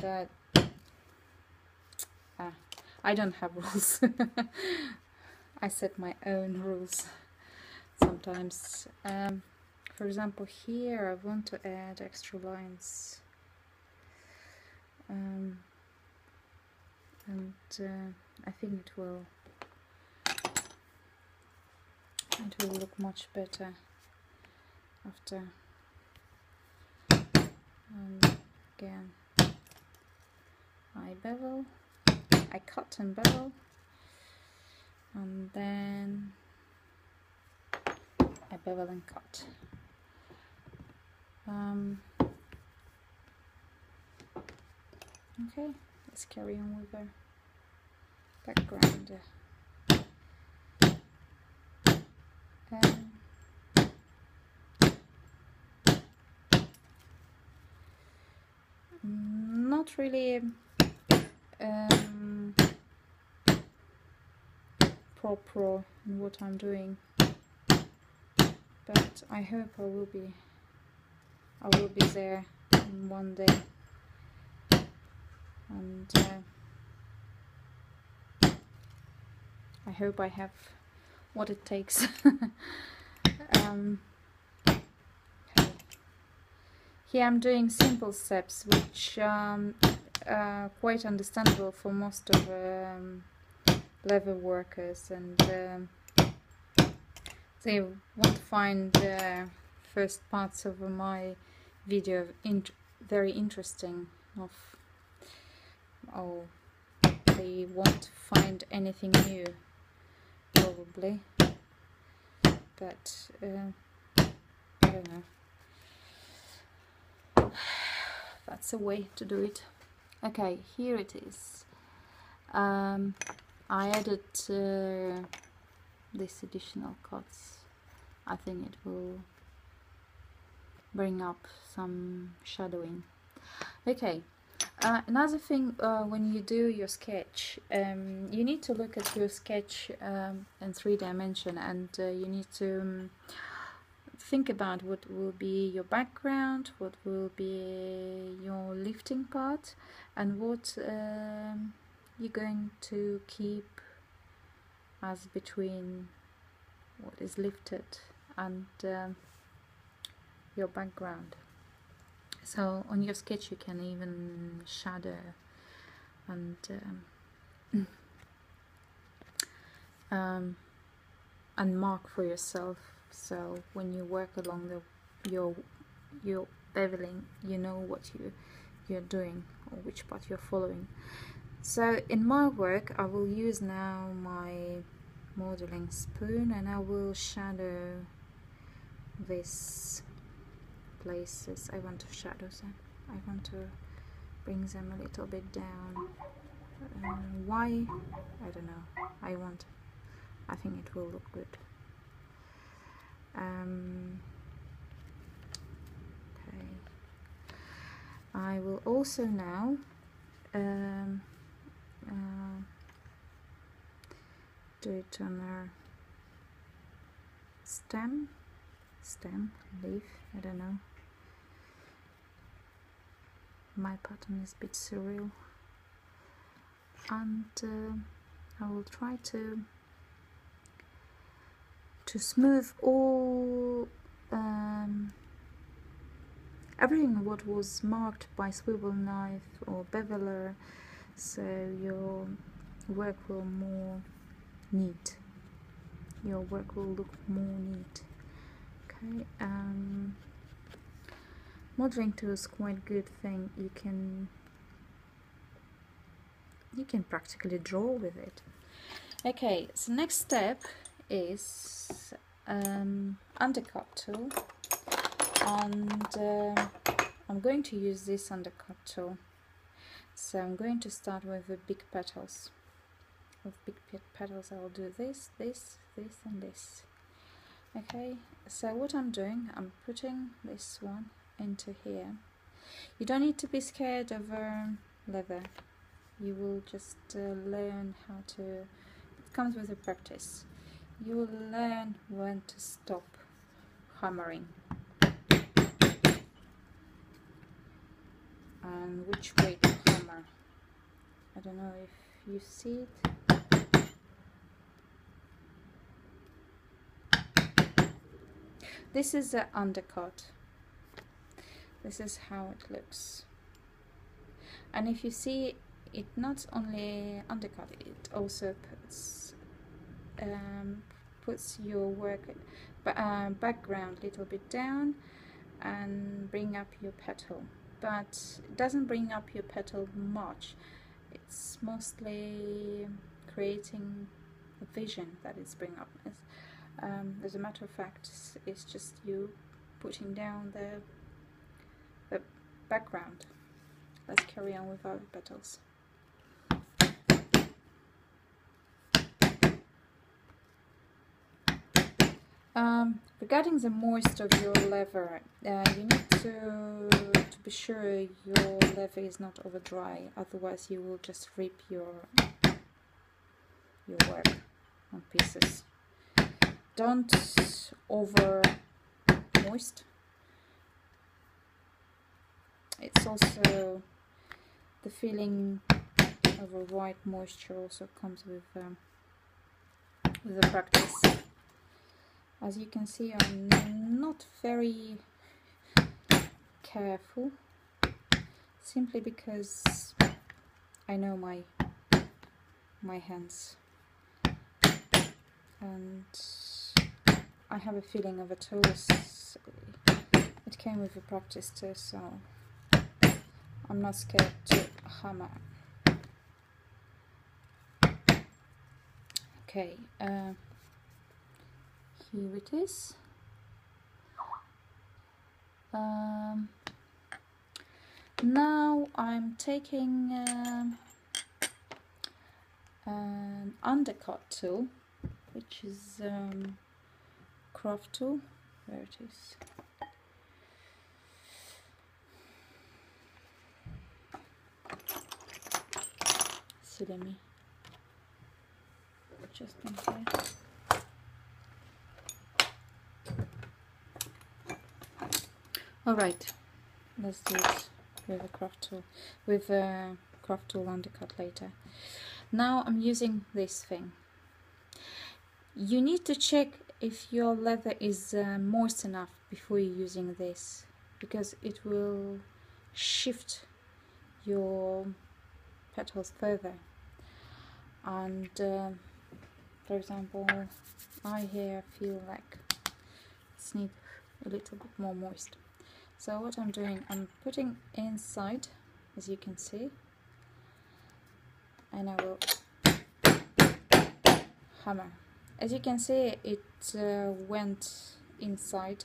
that ah, I don't have rules. I set my own rules sometimes. Um, for example, here I want to add extra lines. Um, and uh, I think it will it will look much better after and again bevel. I cut and bevel. And then I bevel and cut. Um, okay let's carry on with our background. Um, not really um, pro pro in what I'm doing. But I hope I will be I will be there one day. And uh, I hope I have what it takes. Um, okay. here I'm doing simple steps which um, are quite understandable for most of um, leather workers and um, they won't find the first parts of my video very interesting of oh they won't find anything new probably. But uh, I don't know. That's a way to do it okay here it is. Um, I added uh, this additional cuts I think it will bring up some shadowing. Okay uh, another thing uh, when you do your sketch um, you need to look at your sketch um, in three dimension and uh, you need to um, think about what will be your background what will be your lifting part and what um, you're going to keep as between what is lifted and um, your background. So on your sketch you can even shadow and um, um, and mark for yourself so when you work along the your your beveling you know what you you're doing or which part you're following. So in my work I will use now my modeling spoon and I will shadow this places. I want to shadow them. I want to bring them a little bit down. Uh, why? I don't know. I want I think it will look good um, okay. I will also now um, uh, do it on our stem stem leaf I don't know. My pattern is a bit surreal. And uh, I will try to to smooth all um, everything what was marked by swivel knife or beveler so your work will more neat. Your work will look more neat. Okay um, modeling tool is quite good thing. You can you can practically draw with it. Okay so next step is um, undercut tool and uh, I'm going to use this undercut tool so I'm going to start with the big petals. With big petals I'll do this this this and this. Okay so what I'm doing I'm putting this one into here. You don't need to be scared of um, leather. You will just uh, learn how to it comes with the practice you learn when to stop hammering and which way to hammer hammer. I don't know if you see it. This is the undercut. This is how it looks. And if you see it not only undercut, it also puts um, puts your work uh, background a little bit down and bring up your petal. But it doesn't bring up your petal much. It's mostly creating a vision that it's bring up. Um, as a matter of fact it's just you putting down the, the background. Let's carry on with our petals Um, regarding the moist of your leather, uh, you need to, to be sure your leather is not over dry, otherwise you will just rip your, your work on pieces. Don't over moist. It's also the feeling of a white moisture also comes with um, with the practice as you can see I'm not very careful simply because I know my my hands. And I have a feeling of a tools it came with a practice too so I'm not scared to hammer. Okay uh, here it is. Um, now I'm taking um, an undercut tool which is um, Craftool. Where it is. Silly me. Just in here Alright, let's do it with a Craftool, with a Craftool undercut later. Now I'm using this thing. You need to check if your leather is uh, moist enough before you're using this because it will shift your petals further and uh, for example I here feel like it's need a little bit more moist so what I'm doing, I'm putting inside, as you can see, and I will hammer. As you can see, it uh, went inside